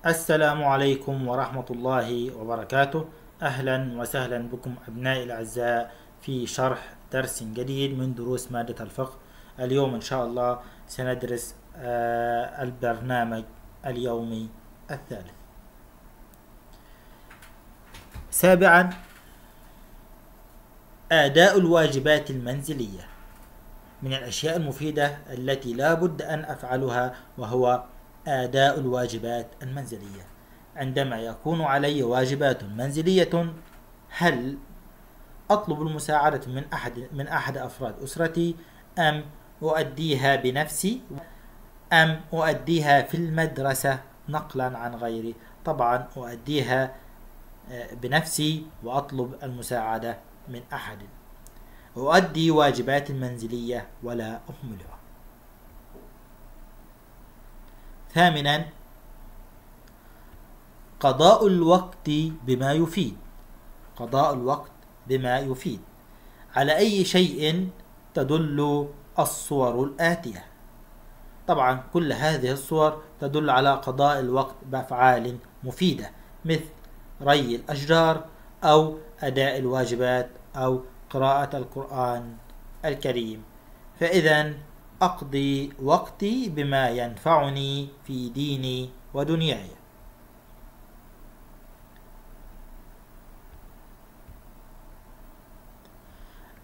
السلام عليكم ورحمة الله وبركاته. أهلا وسهلا بكم أبنائي الأعزاء في شرح درس جديد من دروس مادة الفقه. اليوم إن شاء الله سندرس آه، البرنامج اليومي الثالث. سابعا أداء الواجبات المنزلية. من الأشياء المفيدة التي لا بد أن أفعلها وهو آداء الواجبات المنزلية. عندما يكون علي واجبات منزلية هل أطلب المساعدة من أحد من أحد أفراد أسرتي؟ أم أؤديها بنفسي؟ أم أؤديها في المدرسة نقلا عن غيري؟ طبعا أؤديها آه، بنفسي وأطلب المساعدة من أحد. أؤدي واجباتي المنزلية ولا أهملها. ثامنا قضاء الوقت بما يفيد. قضاء الوقت بما يفيد. على أي شيء تدل الصور الآتية؟ طبعا كل هذه الصور تدل على قضاء الوقت بأفعال مفيدة مثل ري الأشجار أو أداء الواجبات أو قراءة القرآن الكريم. فإذا أقضي وقتي بما ينفعني في ديني ودنياي.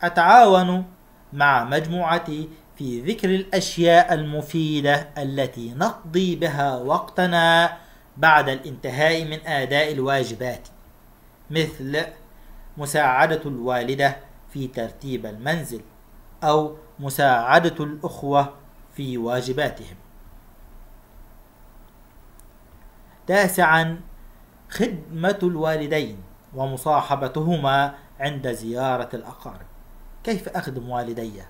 أتعاون مع مجموعتي في ذكر الأشياء المفيدة التي نقضي بها وقتنا بعد الانتهاء من آداء الواجبات مثل مساعدة الوالدة في ترتيب المنزل. أو مساعدة الأخوة في واجباتهم تاسعا خدمة الوالدين ومصاحبتهما عند زيارة الأقارب كيف أخدم والدي؟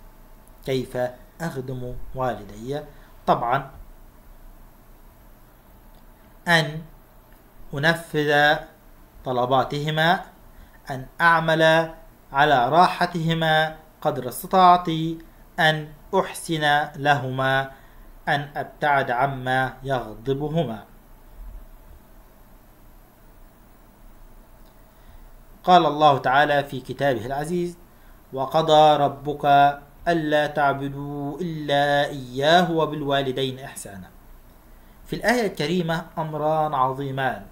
كيف أخدم والدي؟ طبعا أن أنفذ طلباتهما أن أعمل على راحتهما قدر استطاعتي أن أحسن لهما أن أبتعد عما يغضبهما. قال الله تعالى في كتابه العزيز وقضى ربك ألا تعبدوا إلا إياه وبالوالدين إحسانا. في الآية الكريمة أمران عظيمان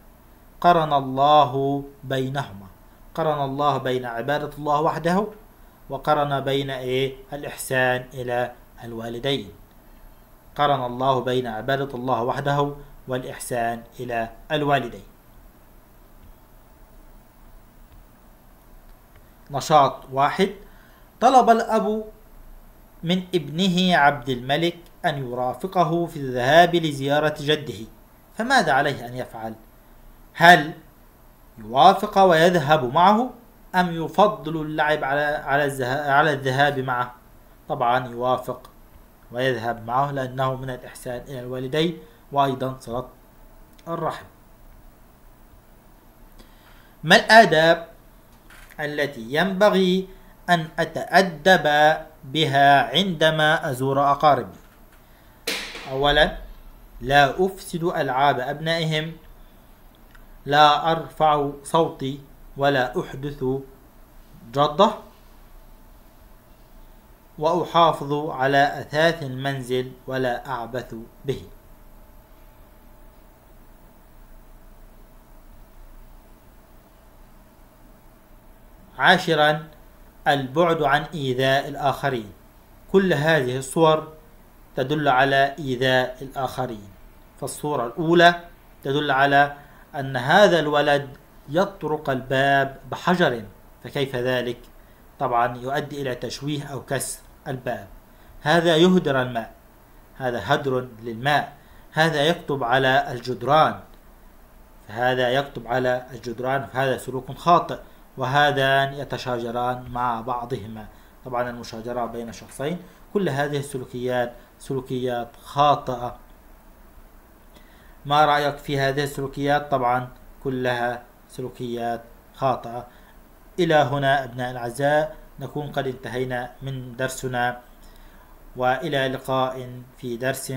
قرن الله بينهما قرن الله بين عبادة الله وحده وقرن بين إيه؟ الإحسان إلى الوالدين. قرن الله بين عبادة الله وحده والإحسان إلى الوالدين. نشاط واحد. طلب الأب من ابنه عبد الملك أن يرافقه في الذهاب لزيارة جده فماذا عليه أن يفعل؟ هل يوافق ويذهب معه؟ أم يفضل اللعب على على على الذهاب معه؟ طبعا يوافق ويذهب معه لأنه من الإحسان إلى الوالدين وأيضا صلة الرحم. ما الآداب التي ينبغي أن أتأدب بها عندما أزور أقاربي؟ أولا لا أفسد ألعاب أبنائهم لا أرفع صوتي ولا أحدث جدة وأحافظ على أثاث المنزل ولا أعبث به. عاشرا البعد عن إيذاء الآخرين. كل هذه الصور تدل على إيذاء الآخرين. فالصورة الأولى تدل على أن هذا الولد يطرق الباب بحجر فكيف ذلك؟ طبعا يؤدي إلى تشويه أو كسر الباب. هذا يهدر الماء. هذا هدر للماء. هذا يكتب على الجدران. فهذا يكتب على الجدران فهذا سلوك خاطئ. وهذان يتشاجران مع بعضهما. طبعا المشاجرة بين شخصين. كل هذه السلوكيات سلوكيات خاطئة. ما رأيك في هذه السلوكيات؟ طبعا كلها سلوكيات خاطئة. إلى هنا أبناء الأعزاء نكون قد انتهينا من درسنا وإلى لقاء في درس